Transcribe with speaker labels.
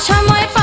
Speaker 1: সময়